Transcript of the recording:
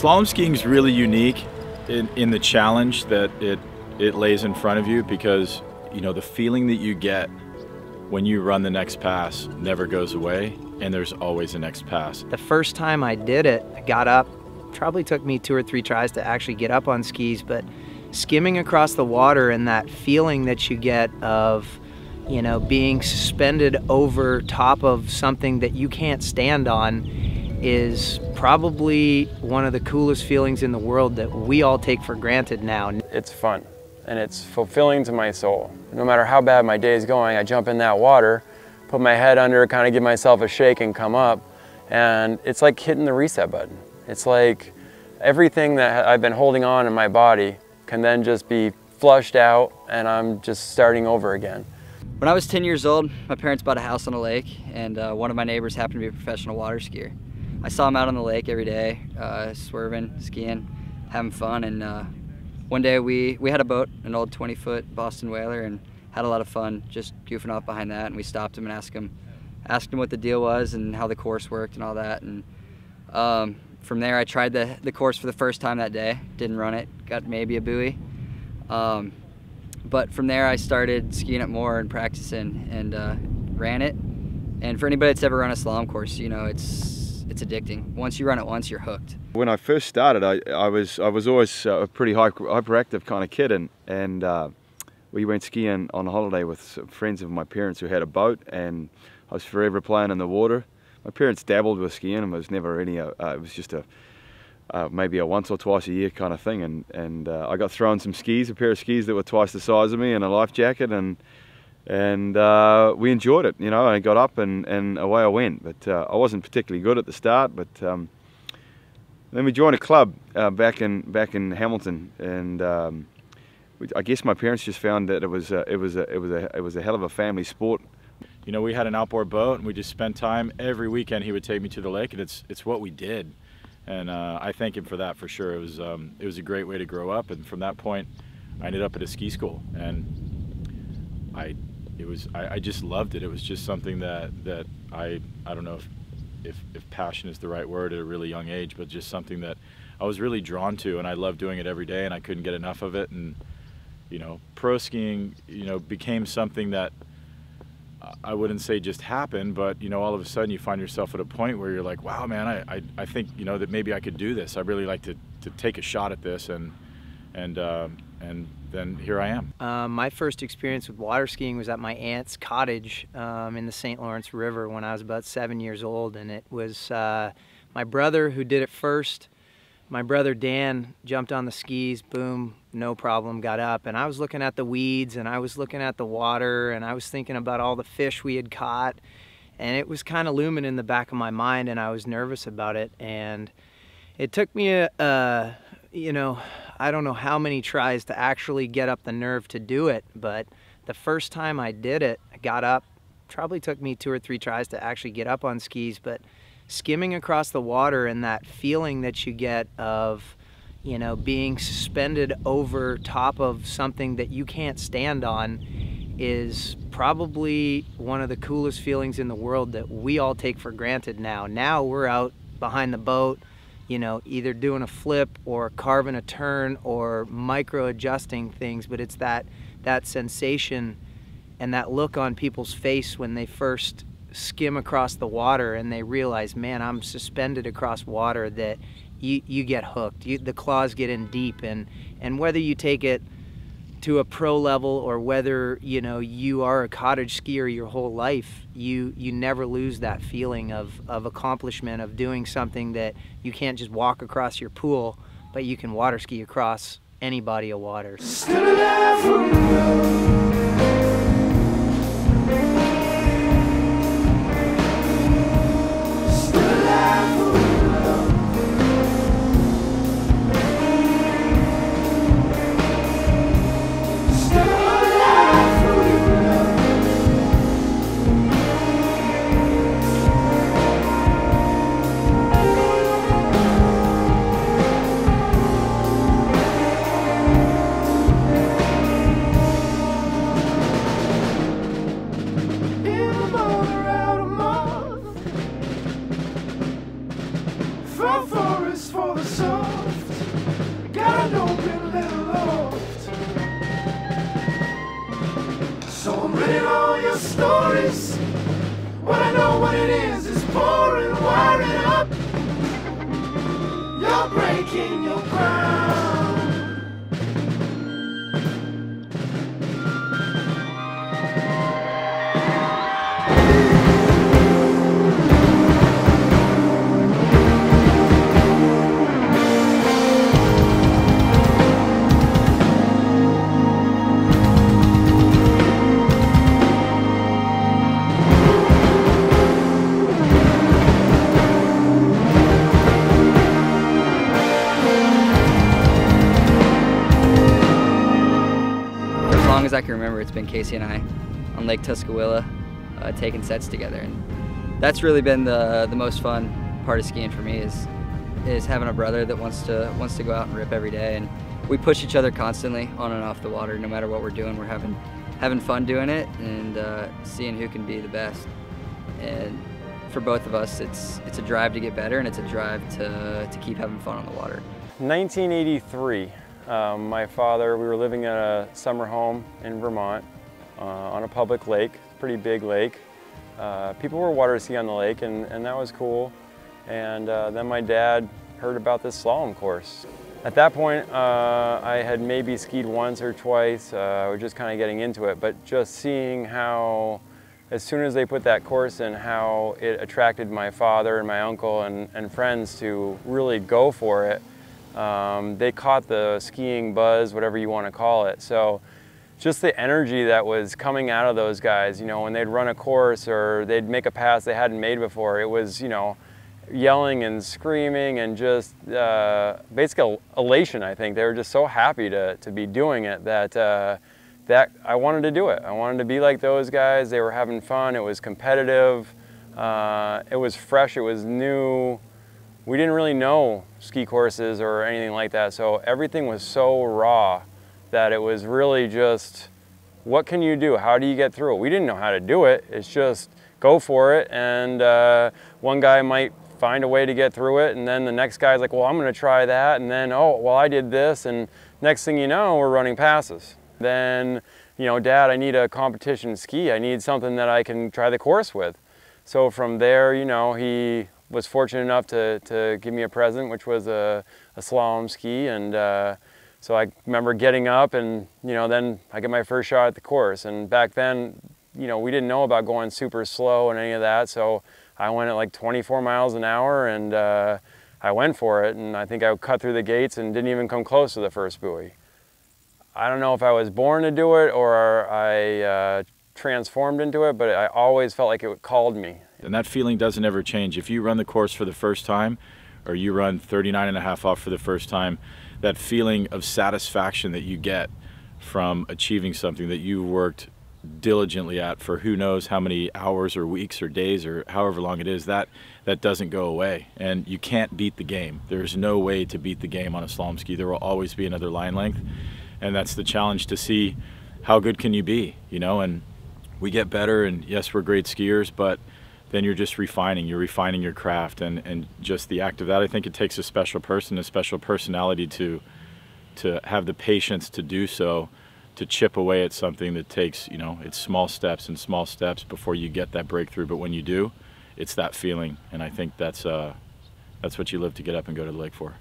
Slalom skiing is really unique in, in the challenge that it it lays in front of you because you know the feeling that you get when you run the next pass never goes away and there's always a next pass. The first time I did it, I got up, probably took me two or three tries to actually get up on skis, but skimming across the water and that feeling that you get of you know being suspended over top of something that you can't stand on is probably one of the coolest feelings in the world that we all take for granted now. It's fun and it's fulfilling to my soul. No matter how bad my day is going, I jump in that water, put my head under, kind of give myself a shake and come up, and it's like hitting the reset button. It's like everything that I've been holding on in my body can then just be flushed out and I'm just starting over again. When I was 10 years old, my parents bought a house on a lake and uh, one of my neighbors happened to be a professional water skier. I saw him out on the lake every day, uh, swerving, skiing, having fun, and uh, one day we, we had a boat, an old 20 foot Boston Whaler, and had a lot of fun just goofing off behind that. And we stopped him and asked him, asked him what the deal was and how the course worked and all that. And um, from there, I tried the, the course for the first time that day. Didn't run it, got maybe a buoy. Um, but from there, I started skiing it more and practicing and uh, ran it. And for anybody that's ever run a slalom course, you know, it's it's addicting. Once you run it once, you're hooked. When I first started, I, I was I was always a pretty hyperactive kind of kid, and and uh, we went skiing on holiday with friends of my parents who had a boat, and I was forever playing in the water. My parents dabbled with skiing, and it was never any. Uh, it was just a uh, maybe a once or twice a year kind of thing, and and uh, I got thrown some skis, a pair of skis that were twice the size of me, and a life jacket, and and uh, we enjoyed it. You know, I got up and, and away I went. But uh, I wasn't particularly good at the start. But um, then we joined a club uh, back in back in Hamilton, and um, I guess my parents just found that it was a, it was a, it was a it was a hell of a family sport. You know, we had an outboard boat, and we just spent time every weekend. He would take me to the lake, and it's it's what we did. And uh, I thank him for that for sure. It was um, it was a great way to grow up, and from that point, I ended up at a ski school, and I it was I, I, just loved it. It was just something that that I I don't know if, if if passion is the right word at a really young age, but just something that I was really drawn to, and I loved doing it every day, and I couldn't get enough of it. And you know, pro skiing, you know, became something that I wouldn't say just happened, but you know, all of a sudden you find yourself at a point where you're like, wow, man, I I, I think you know that maybe I could do this. I really like to to take a shot at this and and uh, and then here I am. Um, my first experience with water skiing was at my aunt's cottage um, in the St. Lawrence River when I was about seven years old, and it was uh, my brother who did it first. My brother Dan jumped on the skis, boom, no problem, got up, and I was looking at the weeds, and I was looking at the water, and I was thinking about all the fish we had caught, and it was kind of looming in the back of my mind, and I was nervous about it, and it took me a, a you know, I don't know how many tries to actually get up the nerve to do it, but the first time I did it, I got up, probably took me two or three tries to actually get up on skis, but skimming across the water and that feeling that you get of, you know, being suspended over top of something that you can't stand on is probably one of the coolest feelings in the world that we all take for granted now. Now we're out behind the boat, you know, either doing a flip or carving a turn or micro adjusting things, but it's that that sensation and that look on people's face when they first skim across the water and they realize, man, I'm suspended across water that you, you get hooked. You, the claws get in deep and, and whether you take it to a pro level or whether you know you are a cottage skier your whole life you you never lose that feeling of of accomplishment of doing something that you can't just walk across your pool but you can water ski across any body of water stories. What I know what it is is pouring, wiring up. You're breaking your ground. As I can remember, it's been Casey and I on Lake Tuscaloosa uh, taking sets together, and that's really been the the most fun part of skiing for me is is having a brother that wants to wants to go out and rip every day, and we push each other constantly on and off the water. No matter what we're doing, we're having having fun doing it and uh, seeing who can be the best. And for both of us, it's it's a drive to get better, and it's a drive to to keep having fun on the water. 1983, um, my father, we were living at a summer home in Vermont uh, on a public lake, pretty big lake. Uh, people were water skiing on the lake and, and that was cool. And uh, then my dad heard about this slalom course. At that point, uh, I had maybe skied once or twice. Uh, I was just kind of getting into it, but just seeing how, as soon as they put that course in, how it attracted my father and my uncle and, and friends to really go for it. Um, they caught the skiing buzz, whatever you want to call it. So just the energy that was coming out of those guys, you know, when they'd run a course or they'd make a pass they hadn't made before, it was, you know, yelling and screaming and just uh, basically elation, I think. They were just so happy to, to be doing it that, uh, that I wanted to do it. I wanted to be like those guys. They were having fun. It was competitive. Uh, it was fresh. It was new. We didn't really know ski courses or anything like that, so everything was so raw that it was really just, what can you do? How do you get through it? We didn't know how to do it. It's just go for it, and uh, one guy might find a way to get through it, and then the next guy's like, well, I'm gonna try that, and then, oh, well, I did this, and next thing you know, we're running passes. Then, you know, Dad, I need a competition ski. I need something that I can try the course with. So from there, you know, he was fortunate enough to, to give me a present, which was a, a slalom ski. And uh, so I remember getting up and, you know, then I get my first shot at the course. And back then, you know, we didn't know about going super slow and any of that. So I went at like 24 miles an hour and uh, I went for it. And I think I cut through the gates and didn't even come close to the first buoy. I don't know if I was born to do it or I uh, transformed into it, but I always felt like it called me. And that feeling doesn't ever change. If you run the course for the first time or you run 39 and a half off for the first time, that feeling of satisfaction that you get from achieving something that you worked diligently at for who knows how many hours or weeks or days or however long it is that that doesn't go away. And you can't beat the game. There's no way to beat the game on a slalom ski. There will always be another line length. And that's the challenge to see how good can you be you know? And we get better and yes we're great skiers but then you're just refining you're refining your craft and and just the act of that i think it takes a special person a special personality to to have the patience to do so to chip away at something that takes you know it's small steps and small steps before you get that breakthrough. But when you do it's that feeling and i think that's uh that's what you live to get up and go to the lake for